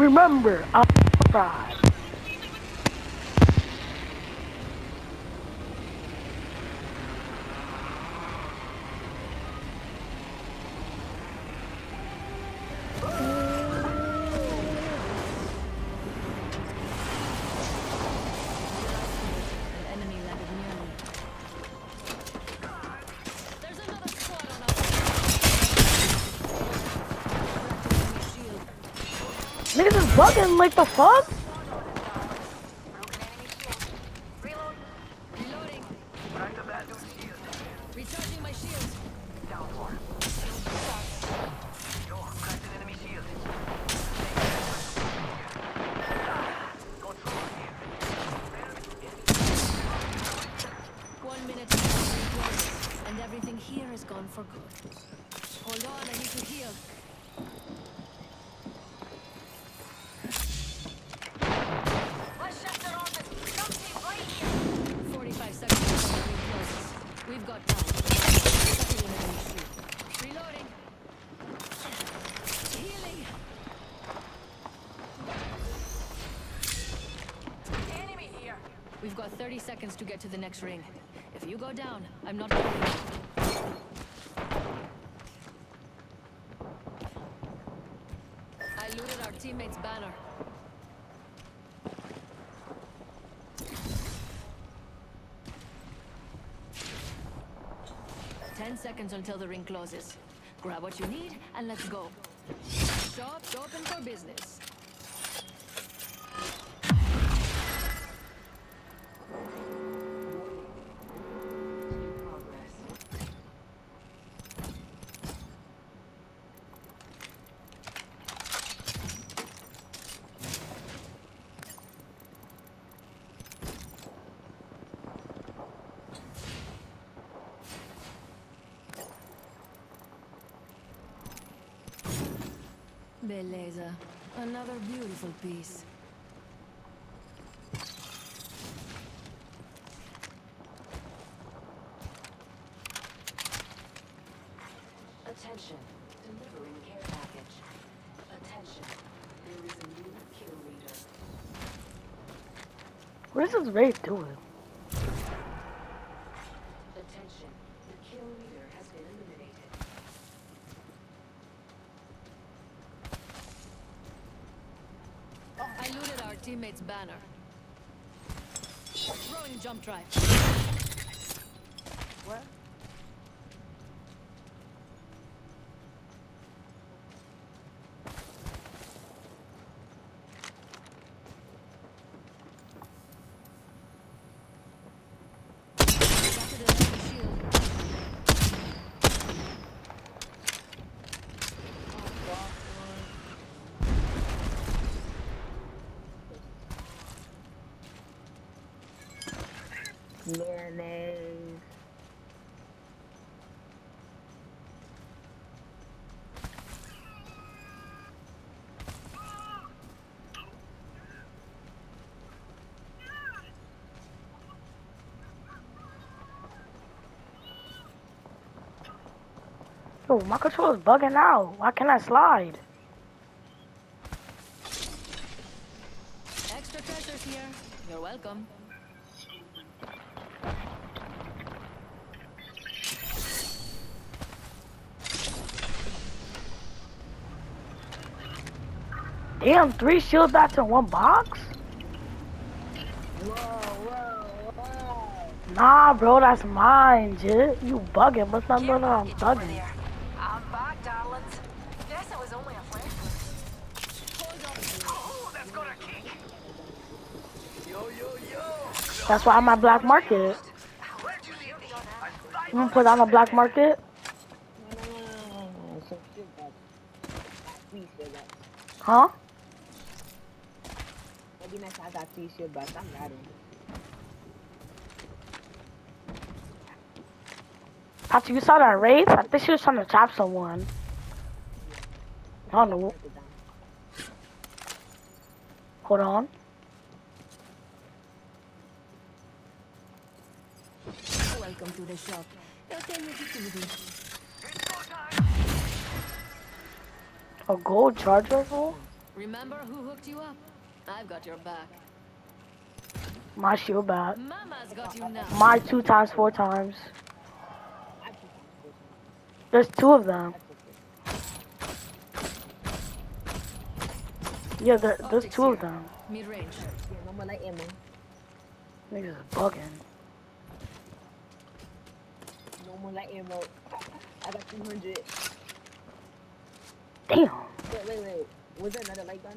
Remember, I'm fried. Bugging like the fuck? Reloading. Recharging my shield. One minute to close, and everything here is gone for good. Hold on, I need to heal. Forty-five seconds until the ring closes. We've got time. Second enemy shield. Reloading. Healing. Enemy here. We've got 30 seconds to get to the next ring. If you go down, I'm not. I looted our teammate's banner. Ten seconds until the ring closes. Grab what you need and let's go. Shop's open for business. Beleza. Another beautiful piece. Attention, delivering care package. Attention, there is a new kill leader. What is this raid doing? Attention, the kill leader has been eliminated. I looted our teammate's banner. Throwing jump drive. What? Spotted an enemy shield. Mayonnaise. Yo, my controller's bugging out. Why can't I slide? Extra treasures here. You're welcome. Damn, three shield bats in one box? Whoa, whoa, whoa. Nah, bro, that's mine, Jit. You bugging. Must not know that I'm bugging. I'm back, darlings. Guess it was only a flash. Oh, that's got a kick. Yo, yo, yo. That's why I'm at black market. You gonna put on the black market? Huh? I'm. After you saw that race, I think she was trying to trap someone. I don't know. Hold on. Welcome to the shop. They'll tell you what to. A gold charger rifle? Remember who hooked you up? I've got your back. My shield bat. Mama's got you now. My two times, four times. I keep on switching. There's two of them. Yeah, there, there's two of them. Mid range. Yeah, no more light ammo. Niggas is bugging. No more light ammo. I got 200. Damn. Wait, wait, wait. Was there another light gun?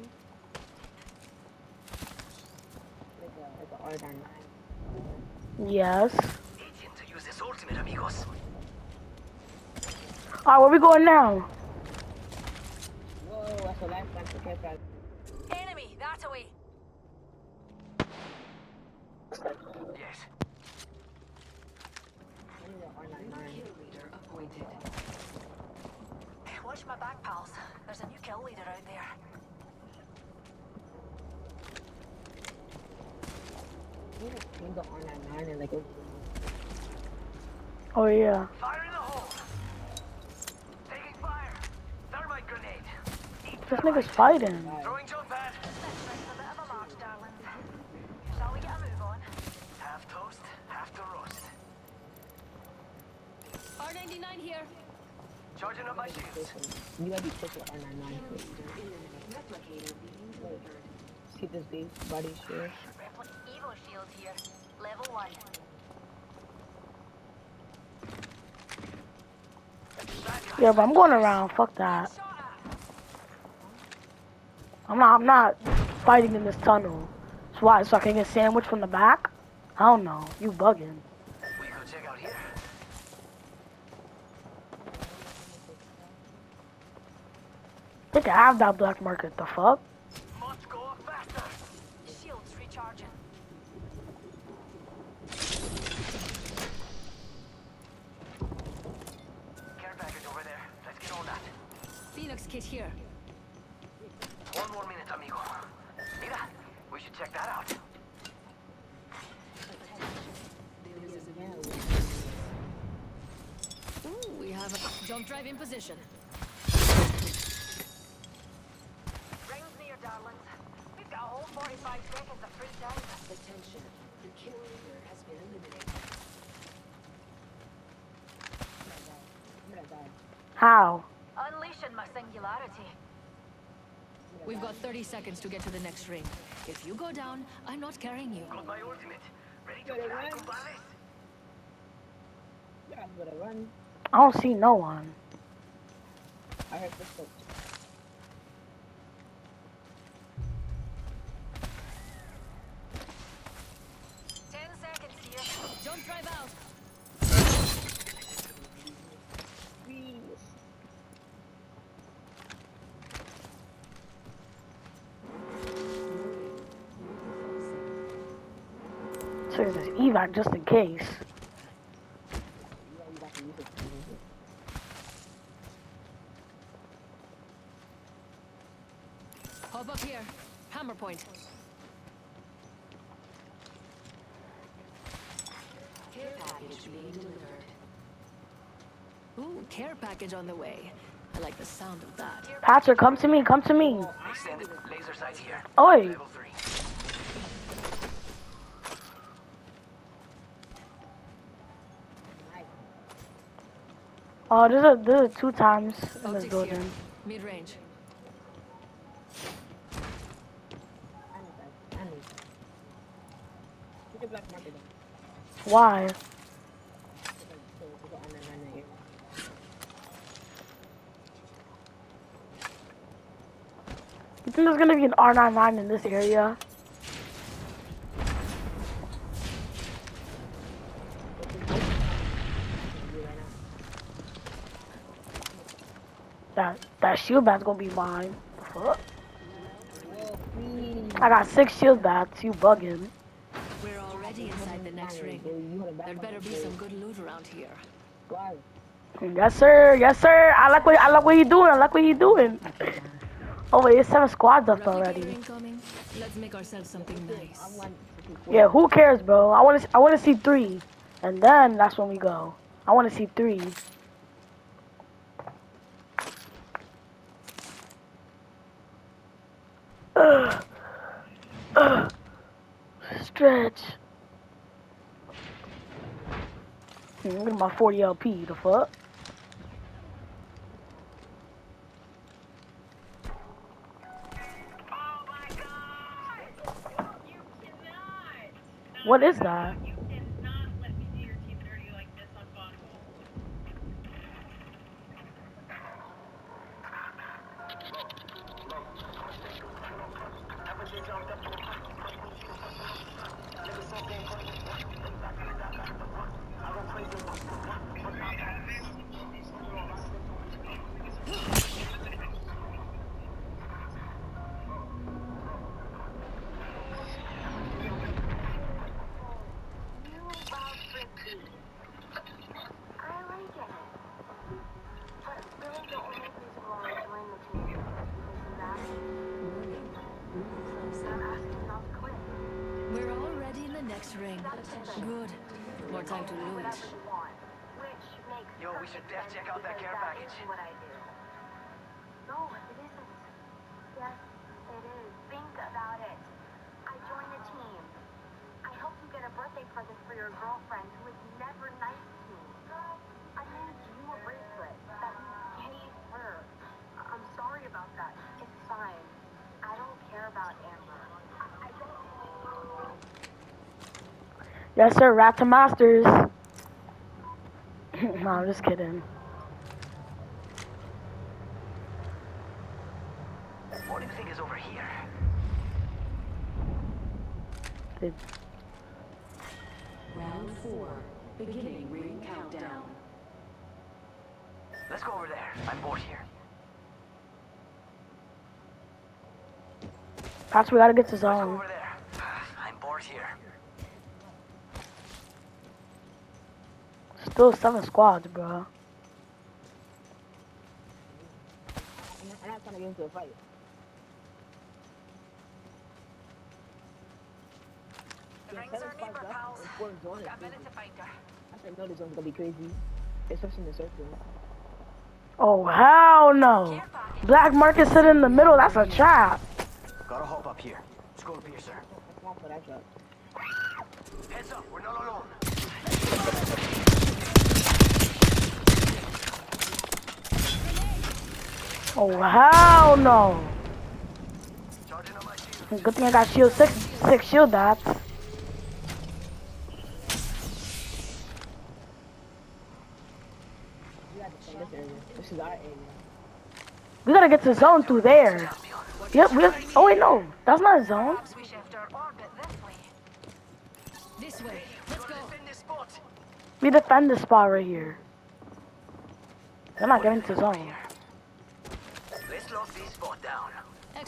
Uh, like a, like a R99. Yes. Agent, use this ultimate, amigos. Alright, where we going now? Whoa, that's a lifeline for care package. Enemy, that away. Yes. I need an R99. Kill leader. Watch my back, pals. There's a new kill leader out there. I need to change the R99 and like a Oh yeah. Fire in the hole. Taking fire. Thermite grenade. Eat This nigga's fighting. Throwing jump pad. Shall we get a move on? Half toast, half to roast. R99 here. Charging up my shields. You gotta be quick with R99. Replicator being delivered. Keep this base body sure. Evo shield here. Level 1. Yeah, but I'm going around. Fuck that. I'm not. I'm not fighting in this tunnel. That's why. So I can get sandwiched from the back. I don't know. You bugging. We go check out here. Can have that black market. The fuck? How? Unleashing my singularity. We've got 30 seconds to get to the next ring. If you go down, I'm not carrying you. Got my ultimate. Ready to fly, run. Yeah, I'm gonna run. I don't see no one. I heard footsteps. So there's this evac just in case. Yeah, you got to use it. Use it. Hop up here. Hammer point. Care package being delivered. Ooh, care package on the way. I like the sound of that. Patrick, come to me. Come to me. Extended laser sights here. Oi. Level three. Nice. Oh, there's a there's a two times in this building. Mid range. I need that. I need that. Look at black market. then. Why? Look at- so- so the R99 here. You think there's gonna be an R99 in this area? That shield bat's gonna be mine. The fuck? Whoa, please. I got six shield bats. You bugging? We're already inside the next ring. You hold it back There'd better be some good loot around here. Yes sir. Yes sir. I like what I like what you doing. I like what you doing. Oh wait, it's seven squads up already. Let's make ourselves something nice. want to keep Yeah, who cares, bro? I want to I want to see three, and then that's when we go. I want to see three. Ugh. Ugh. Stretch. Look at my 40 LP, the fuck? What is that? I like it. But really the only reason why I joined the team is that I'm asking not to quit. We're already in the next ring. Good. More time to loot. Yo, we should def check out that care package. Yes, sir. Rat to Masters. no, I'm just kidding. What do you think is over here? It- Round four. Beginning ring countdown. Let's go over there. I'm bored here. Perhaps we gotta get to Let's go zone. Still seven squads, bro. I'm not, I'm not trying to get into a fight. Yeah, seven spots left in fourth zone is crazy. I think know this zone's gonna be crazy, especially in the circle. Oh hell no! Black market sitting in the middle. That's a trap. Gotta hop up here. Let's go up here, sir. Come on for that shot. Heads up, we're not alone. Oh hell no! Charging on my shield. Good thing I got shield six, six shield dots. We gotta defend this area. This is our area. We gotta get to zone through there. Yep. We. Oh wait, no. That's not a zone. We shift our orbit this way. Let's go. Defend this spot. We defend this spot right here. They're not getting to zone.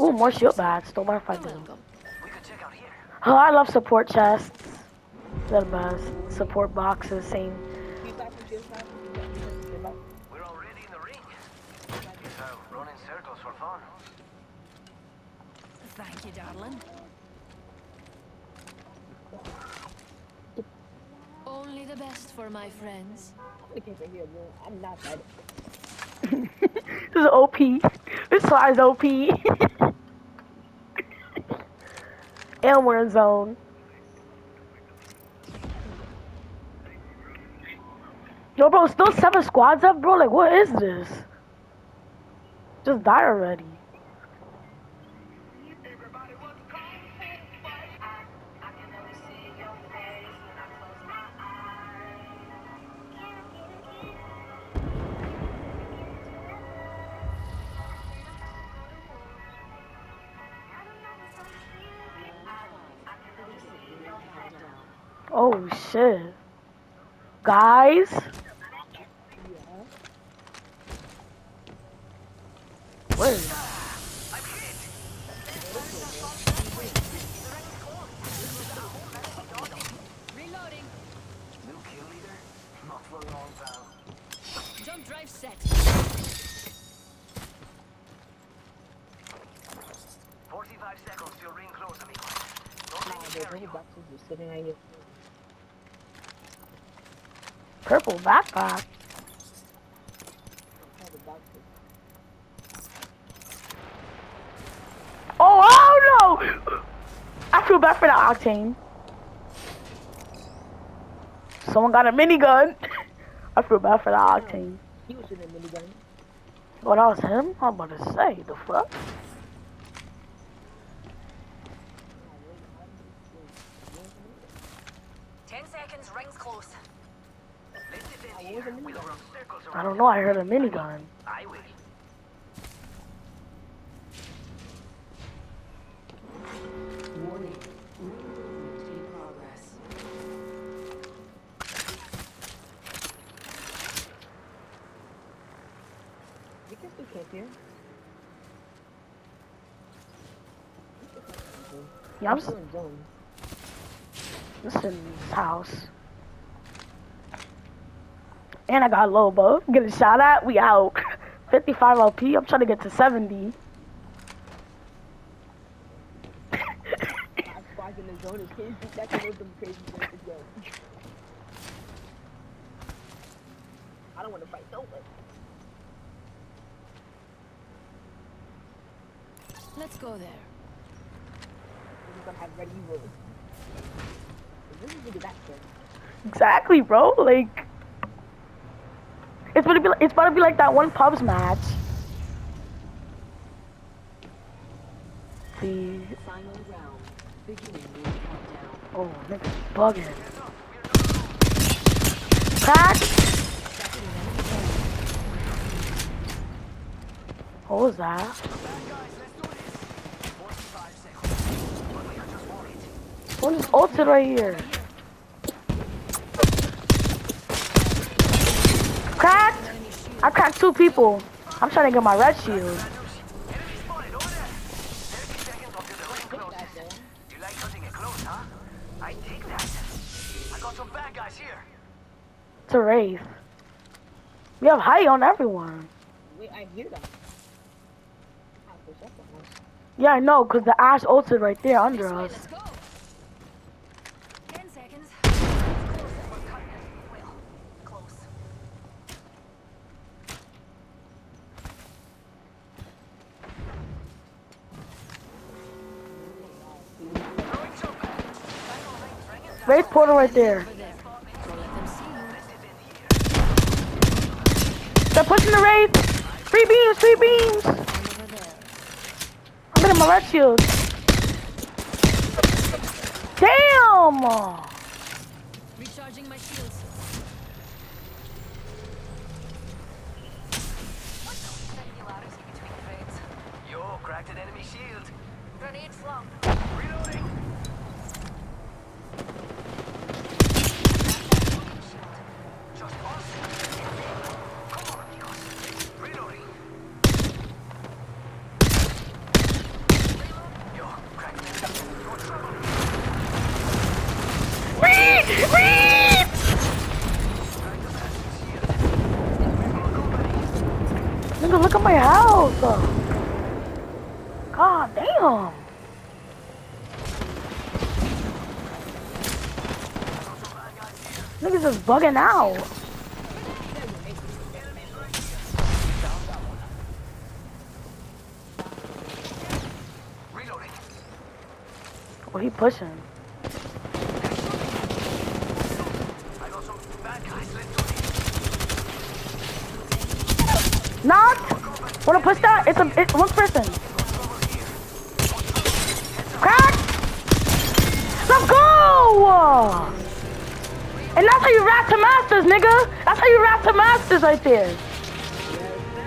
Ooh, more shield bats. Don't mind if I You're do. welcome. We could check out here. Oh, I love support chests. The best. Support boxes, same. Keep back from shield side. Keep back from shield side. We're already in the ring. Guess I'll run in circles for fun. Thank you, darling. Only the best for my friends. I'm the king right here, bro. I'm not bad. this is OP. This size OP. and we're in zone. Yo, bro, still seven squads up, bro. Like, what is this? Just die already. Oh shit. Guys? What is that? Reloading. New kill leader? Not for long, pal. Jump drive set. 45 seconds till ring close, amigo. Don't Nah, let me the carry purple you. boxes just sitting right here. Purple backpack. Oh, oh no! I feel bad for the octane. Someone got a minigun. I feel bad for the octane. He was shooting a minigun. That was him? I'm about to say, the fuck? Ten seconds, rings close. Let's defend here. We'll run circles I around. Don't know, I heard a minigun. Yeah, I'm still in zone. this house. And I got Loba. Get a shot at, we out. 55 LP, I'm trying to get to 70. Five squads in the zone is crazy. That's one of them crazy things to go. I don't want to fight no one. Let's go there. We're gonna have ready rolls. This is nigga that good. Exactly, bro. Like, it's gonna be, it's gonna be like that one pubs match. The Final round. Beginning ring countdown. oh, nigga, bugging. Crack. What was that? Bad guys, let's do this. 45 seconds. But we are just worried. What is ulted right here? Cracked. Two people. I'm trying to get my red shield. Enemy spotted over there. 30 seconds until the ring closes. You like cutting it close, huh? I dig that. I got some bad guys here. It's a wraith. We have high on everyone. Wait, I hear that. I push up on us. Yeah, I know, cause the ash ulted right there under us. let's go. Ten seconds. Close. We're cutting it. Well, close. Throwing some. Final rings ringing. Wraith portal right there. Over there. Don't let them see you. They're pushing the wraith. Three beams, three beams. I'm getting my red shield. Damn! Recharging my shields. Singularity between grades. Yo, cracked an enemy shield. Grenade flung. Reloading. Just us. Come on, amigos. Reloading. Yo, cracked an enemy. You're in trouble. Reed! Reed! Cracked assassin's shield. Go, go, buddy. Nigga, look at my health. God damn. Niggas just bugging out. Oh, he pushing. Not. Wanna push that? It's a it's one person. Crack. Let's go. And that's how you rap to masters, nigga. That's how you rap to masters right there.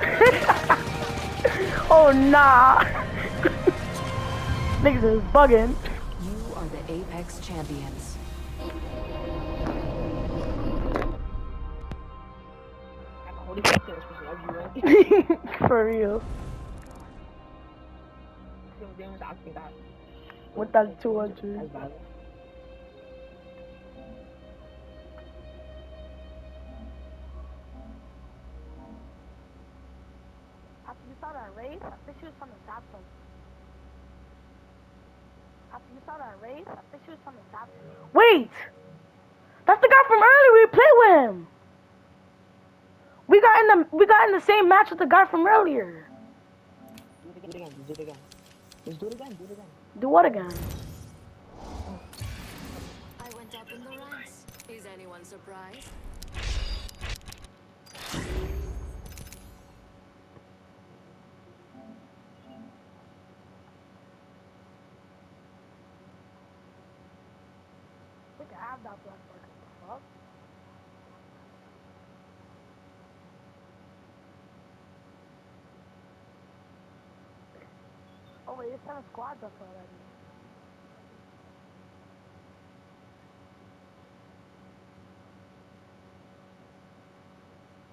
oh nah. Niggas is bugging. You are the Apex champions. I can hold it back to race, I think she was from the Sapson. After you saw that race, I think she was from the Sapson. Wait! That's the guy from earlier. We played with him. We got in the we got in the same match with the guy from earlier. Do it again. Do it again. Let's do it again. Do it again. Do what again? I went up in the ranks. Is anyone surprised? We can have that black market. The fuck? Oh wait, it's seven squads up already.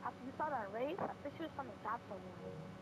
After you saw that race, I think she was from the top somewhere.